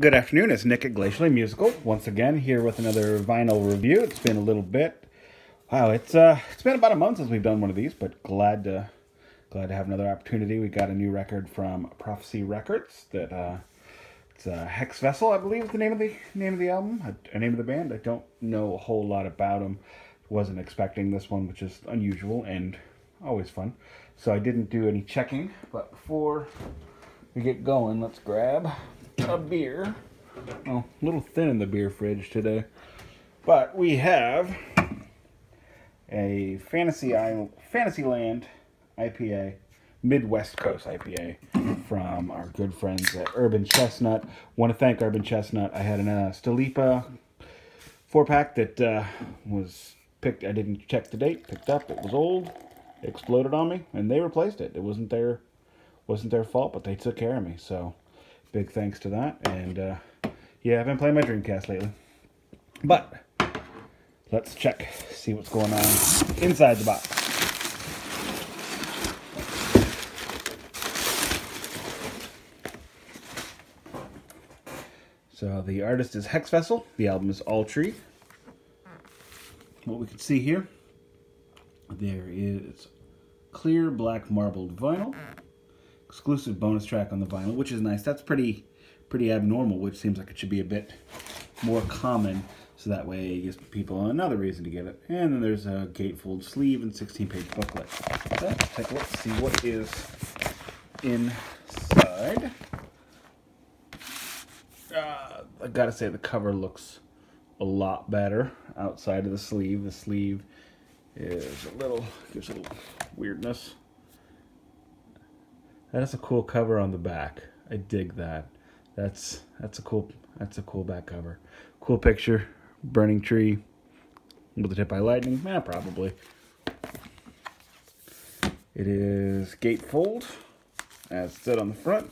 Good afternoon, it's Nick at Glacially Musical, once again here with another vinyl review. It's been a little bit, wow, it's uh, it's been about a month since we've done one of these, but glad to, glad to have another opportunity. We got a new record from Prophecy Records that, uh, it's uh, Hexvessel, I believe is the name of the name of the album, a, name of the band. I don't know a whole lot about them. Wasn't expecting this one, which is unusual and always fun. So I didn't do any checking, but before we get going, let's grab a beer. Oh, a little thin in the beer fridge today. But we have a Fantasy Island, Fantasyland IPA, Midwest Coast IPA from our good friends at Urban Chestnut. Want to thank Urban Chestnut. I had an uh, Stalipa four pack that uh, was picked. I didn't check the date. Picked up. It was old. Exploded on me, and they replaced it. It wasn't their wasn't their fault, but they took care of me. So big thanks to that. And uh, yeah, I've been playing my Dreamcast lately. But let's check, see what's going on inside the box. So the artist is Hexvessel. The album is All Tree. What we can see here, there is clear black marbled vinyl exclusive bonus track on the vinyl, which is nice. That's pretty pretty abnormal, which seems like it should be a bit more common. So that way it gives people another reason to get it. And then there's a gatefold sleeve and 16-page booklet. Let's take a look, see what is inside. Uh, I gotta say the cover looks a lot better outside of the sleeve. The sleeve is a little, gives a little weirdness. That is a cool cover on the back. I dig that. That's that's a cool that's a cool back cover. Cool picture. Burning tree. With it hit by lightning? Yeah, probably. It is gatefold, as said on the front.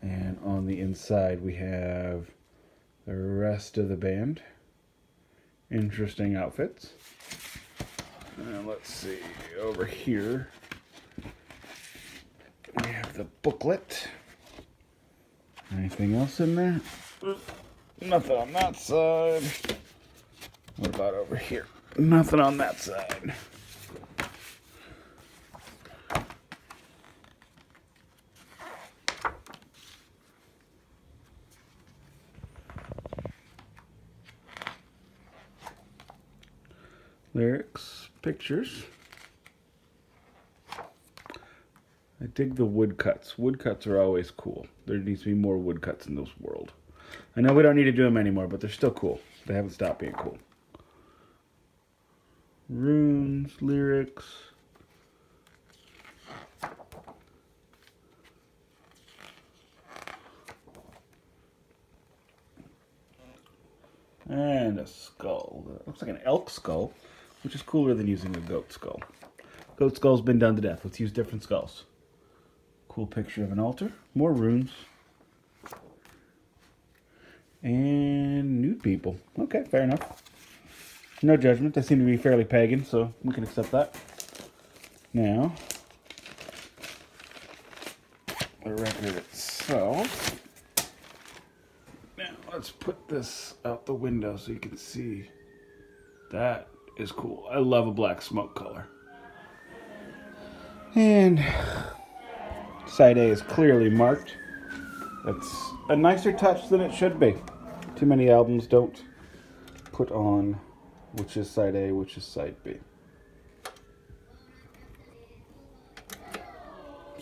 And on the inside we have the rest of the band. Interesting outfits. And let's see, over here we have the booklet. Anything else in there? Mm, nothing on that side. What about over here? Nothing on that side. Lyrics, pictures. I dig the woodcuts. Woodcuts are always cool. There needs to be more woodcuts in this world. I know we don't need to do them anymore, but they're still cool. They haven't stopped being cool. Runes, lyrics. And a skull. That looks like an elk skull, which is cooler than using a goat skull. Goat skull's been done to death. Let's use different skulls. Cool picture of an altar. More runes. And nude people. Okay, fair enough. No judgment. They seem to be fairly pagan, so we can accept that. Now, the record itself. Now, let's put this out the window so you can see. That is cool. I love a black smoke color. And Side A is clearly marked. That's a nicer touch than it should be. Too many albums don't put on which is side A, which is side B.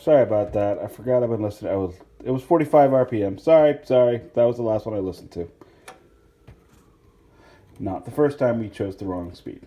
Sorry about that. I forgot I've been listening. I was it was 45 RPM. Sorry, sorry. That was the last one I listened to. Not the first time we chose the wrong speed.